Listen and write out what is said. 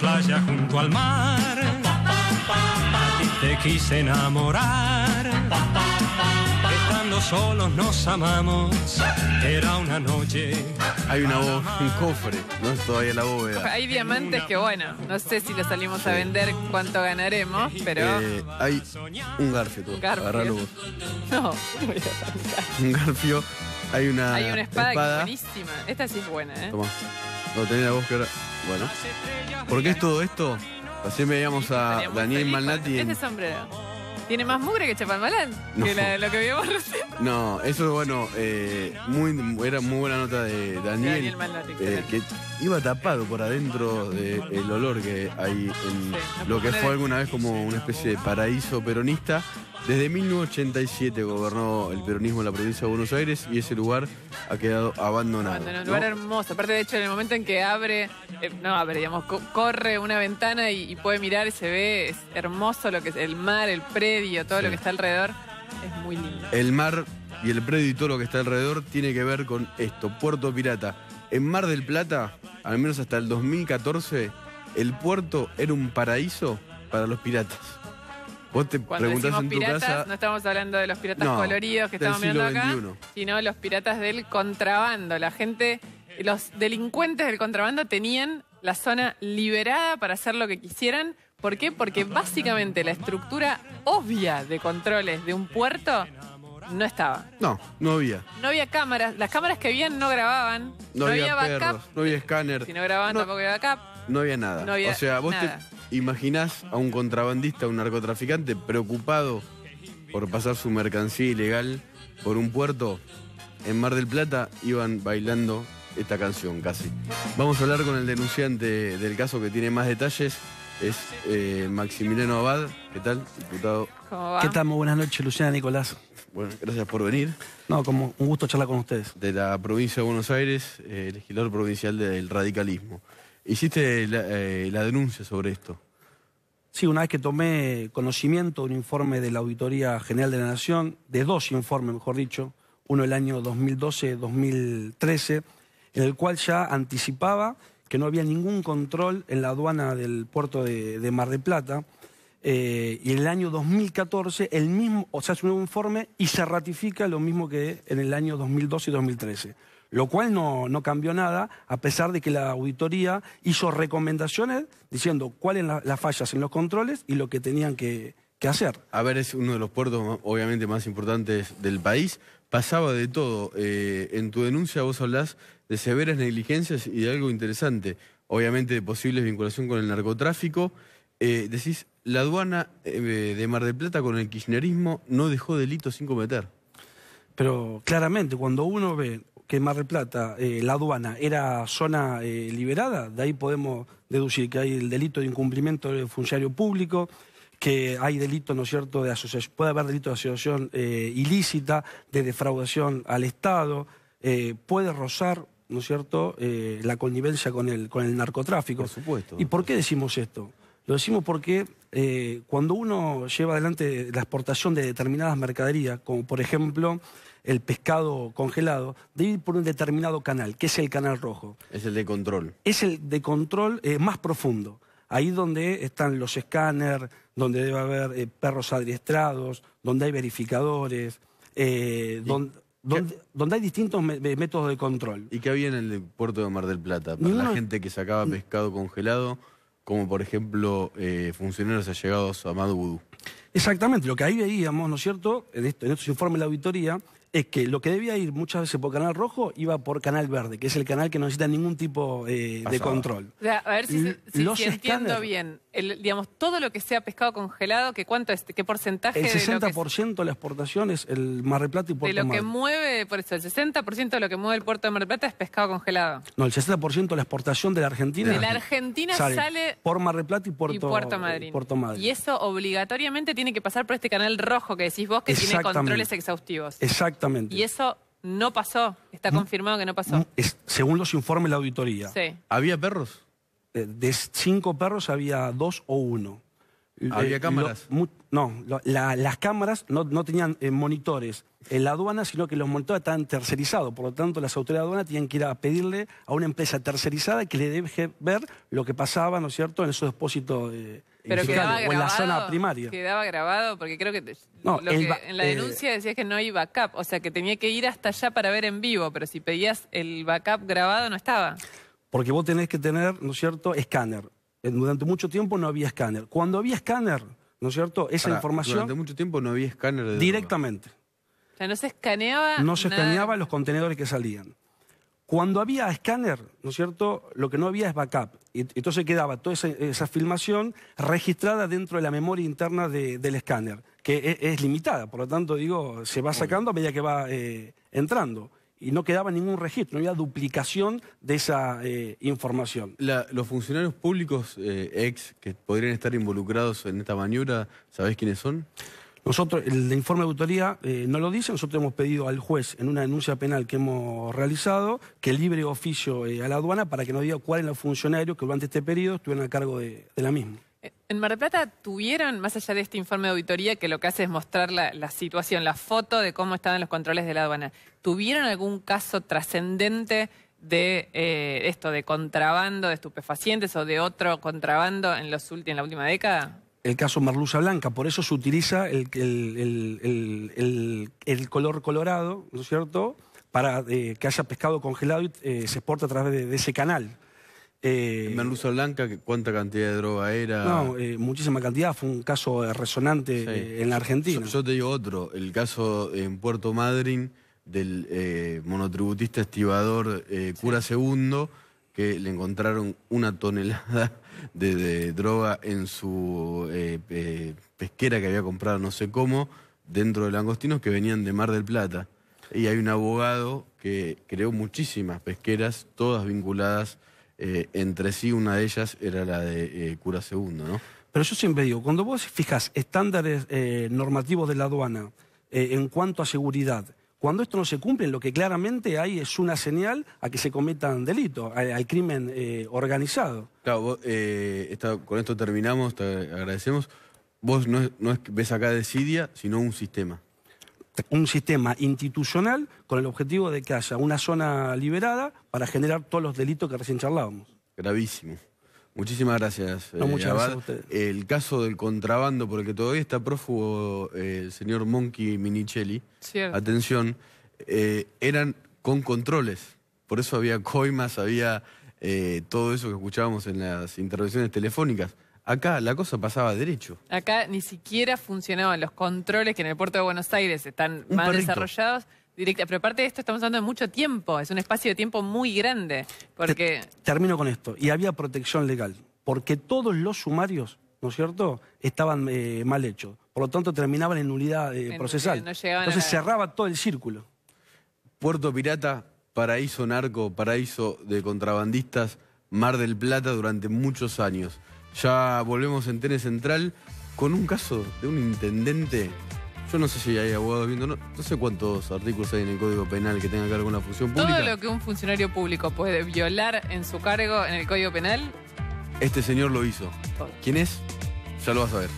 playa junto al mar. A ti te quise enamorar. Estando solos nos amamos. Era una noche. Hay una voz, un cofre, no es todavía la bóveda. Hay diamantes que, bueno, no sé si los salimos a vender cuánto ganaremos, pero. Eh, hay un garfio, tú. Un garfio. Agarralo vos. No. Un garfio. Hay una, Hay una espada, que es buenísima. Esta sí es buena, ¿eh? Toma. No tenés la voz que ahora. Bueno. ¿Por qué es todo esto? Así veíamos a Daniel Malnati en. Este sombrero. ¿Tiene más mugre que Chapalmalán? No. Que la- lo que vimos recién. No, eso bueno, eh, muy, era muy buena nota de Daniel, eh, que iba tapado por adentro del olor que hay en lo que fue alguna vez como una especie de paraíso peronista. Desde 1987 gobernó el peronismo en la provincia de Buenos Aires y ese lugar ha quedado abandonado. Abandonó un ¿no? lugar hermoso. Aparte, de hecho, en el momento en que abre, eh, no abre, digamos, co- corre una ventana y, y puede mirar y se ve, es hermoso lo que es el mar, el predio, todo Sí. lo que está alrededor. Es muy lindo. El mar y el predio y todo lo que está alrededor tiene que ver con esto, Puerto Pirata. En Mar del Plata, al menos hasta el 2014, el puerto era un paraíso para los piratas. Vos te Cuando preguntás decimos en tu piratas, casa, no estamos hablando de los piratas No, coloridos que estamos mirando acá, XXI. sino los piratas del contrabando. La gente, los delincuentes del contrabando tenían la zona liberada para hacer lo que quisieran. ¿Por qué? Porque básicamente la estructura obvia de controles de un puerto no estaba. no, no había. No había cámaras, las cámaras que habían no grababan, No, había, backup. perros, no había escáner, Si no grababan No. tampoco había backup. no había nada. No había o sea, vos nada. te imaginás a un contrabandista, un narcotraficante preocupado por pasar su mercancía ilegal por un puerto. En Mar del Plata iban bailando esta canción casi. Vamos a hablar con el denunciante del caso que tiene más detalles. Es eh, Maximiliano Abad. ¿Qué tal, diputado? ¿Cómo va? ¿Qué tal? Muy buenas noches, Luciana Nicolás. Bueno, gracias por venir. No, como un gusto charlar con ustedes. De la provincia de Buenos Aires, eh, legislador provincial del radicalismo. Hiciste la, eh, la denuncia sobre esto. Sí, una vez que tomé conocimiento de un informe de la Auditoría General de la Nación, de dos informes, mejor dicho, uno el año 2012-2013, en el cual ya anticipaba que no había ningún control en la aduana del puerto de, Mar del Plata, eh, y en el año 2014 el mismo, o sea, es un nuevo informe y se ratifica lo mismo que en el año 2012 y 2013. Lo cual no, no cambió nada, a pesar de que la auditoría hizo recomendaciones diciendo cuáles la- las fallas en los controles y lo que tenían que, que hacer. A ver, es uno de los puertos obviamente más importantes del país. Pasaba de todo. Eh, en tu denuncia vos hablás de severas negligencias y de algo interesante. Obviamente de posibles vinculación con el narcotráfico. Eh, decís, la aduana eh, de Mar del Plata con el kirchnerismo no dejó delito sin cometer. Pero claramente, cuando uno ve que Mar del Plata la aduana era zona liberada, de ahí podemos deducir que hay el delito de incumplimiento del funcionario público, que hay delito, ¿no es cierto?, de asociación, puede haber delito de asociación eh, ilícita, de defraudación al Estado, eh, puede rozar, ¿no es cierto?, eh, la connivencia con el, con el narcotráfico. Por supuesto. ¿Y por qué decimos esto? Lo decimos porque eh, cuando uno lleva adelante la exportación de determinadas mercaderías, como por ejemplo el pescado congelado, debe ir por un determinado canal, que es el canal rojo. Es el de control. Es el de control más profundo. Ahí donde están los escáneres, donde debe haber eh, perros adiestrados, donde hay verificadores, eh, don- donde, donde hay distintos métodos de control. ¿Y qué había en el puerto de Mar del Plata? Para la gente que sacaba pescado congelado, como por ejemplo eh, funcionarios allegados a Madu Vudú. Exactamente, lo que ahí veíamos, ¿no es cierto?, en, esto, en estos informes de la auditoría, es que lo que debía ir muchas veces por Canal Rojo iba por Canal Verde, que es el canal que no necesita ningún tipo eh, de control. O sea, a ver si, L- si- los si entiendo bien. El, digamos, todo lo que sea pescado congelado, ¿qué cuánto es? ¿Qué porcentaje El de lo que, 60% de la exportación es el Mar del Plata y de Puerto lo que mueve, por eso, el 60% de lo que mueve el puerto de Mar del Plata es pescado congelado? No, el 60% de la exportación de la Argentina De la Argentina sale, por Mar del Plata y Puerto, y Puerto Madryn. Puerto Madryn. Y eso obligatoriamente tiene que pasar por este canal rojo que decís vos, que tiene controles exhaustivos. Exactamente. Y eso no pasó. Está confirmado que no pasó. Es- según los informes de la auditoría. Sí. ¿Había perros? Eh, De cinco perros había dos o uno. ¿Había Eh, cámaras? lo- mu- no, lo- la- las cámaras no, no tenían eh, monitores en la aduana, sino que los monitores estaban tercerizados. Por lo tanto, las autoridades de aduana tenían que ir a pedirle a una empresa tercerizada que le deje ver lo que pasaba, ¿no es cierto?, en esos depósitos eh, Pero quedaba o en grabado. la zona primaria. Quedaba grabado, porque creo que, No, lo el que ba- en la eh, denuncia decías que no hay backup, o sea que tenía que ir hasta allá para ver en vivo, pero si pedías el backup grabado no estaba. Porque vos tenés que tener, ¿no es cierto?, escáner. Eh, Durante mucho tiempo no había escáner. Cuando había escáner, ¿no es cierto?, esa información Durante mucho tiempo no había escáner de droga. directamente. O sea, no se escaneaba. no se nada. escaneaban los contenedores que salían. Cuando había escáner, ¿no es cierto? Lo que no había es backup. Y entonces quedaba toda esa, filmación registrada dentro de la memoria interna de- del escáner, que e- es, limitada, por lo tanto, digo, se va sacando a medida que va eh, entrando. Y no quedaba ningún registro, no había duplicación de esa eh, información. Los funcionarios públicos eh, ex que podrían estar involucrados en esta maniobra, ¿sabés quiénes son? Nosotros, el informe de autoría eh, no lo dice, nosotros hemos pedido al juez en una denuncia penal que hemos realizado que libre oficio eh, a la aduana para que nos diga cuáles los funcionarios que durante este periodo estuvieron a cargo de, la misma. En Mar del Plata tuvieron, más allá de este informe de auditoría que lo que hace es mostrar la, situación, la foto de cómo estaban los controles de la aduana, ¿tuvieron algún caso trascendente de eh, esto, de contrabando de estupefacientes o de otro contrabando en, los en la última década? El caso Merluza Blanca, por eso se utiliza el, el- el- el- color colorado, ¿no es cierto?, para eh, que haya pescado congelado y eh, se exporta a través de, de ese canal. Eh, Merluza Blanca, ¿qué- ¿cuánta cantidad de droga era? no, eh, muchísima cantidad, fue un caso eh, resonante Sí. eh, en la Argentina. Yo, yo te digo otro, el caso en Puerto Madryn del eh, monotributista estibador Cura Segundo, que le encontraron una tonelada de, droga en su eh, pesquera que había comprado no sé cómo, dentro de langostinos que venían de Mar del Plata. Y hay un abogado que creó muchísimas pesqueras, todas vinculadas eh, entre sí, una de ellas era la de eh, Cura Segundo, ¿no? Pero yo siempre digo, cuando vos fijas estándares normativos de la aduana en cuanto a seguridad, cuando esto no se cumple, lo que claramente hay es una señal a que se cometan delitos, al crimen eh, organizado. Claro, vos, eh, esta- con esto terminamos, te agradecemos. Vos no, no es ves acá Decidia, sino un sistema. Un sistema institucional con el objetivo de que haya una zona liberada para generar todos los delitos que recién charlábamos. Gravísimo. Muchísimas gracias. No, eh, muchas Abad. gracias a ustedes. El caso del contrabando, porque todavía está prófugo eh, el señor Monkey Minichelli. Cierto. Atención, eh, eran con controles. Por eso había coimas, había eh, todo eso que escuchábamos en las intervenciones telefónicas. Acá la cosa pasaba derecho. Acá ni siquiera funcionaban los controles que en el puerto de Buenos Aires están Un más perrito. desarrollados. Directa, pero aparte de esto estamos hablando de mucho tiempo, es un espacio de tiempo muy grande, porque Termino con esto. Y había protección legal, porque todos los sumarios, ¿no es cierto?, estaban eh, mal hechos. Por lo tanto, terminaban en nulidad eh, En procesal. no a Entonces la- cerraba todo el círculo. Puerto Pirata, paraíso narco, paraíso de contrabandistas, Mar del Plata durante muchos años. Ya volvemos en Tene Central con un caso de un intendente. Yo no sé si hay abogados viendo, no, no sé cuántos artículos hay en el Código Penal que tengan que ver con la función todo pública. lo que un funcionario público puede violar en su cargo en el Código Penal, Este señor lo hizo. todo. ¿Quién es? Ya lo vas a ver.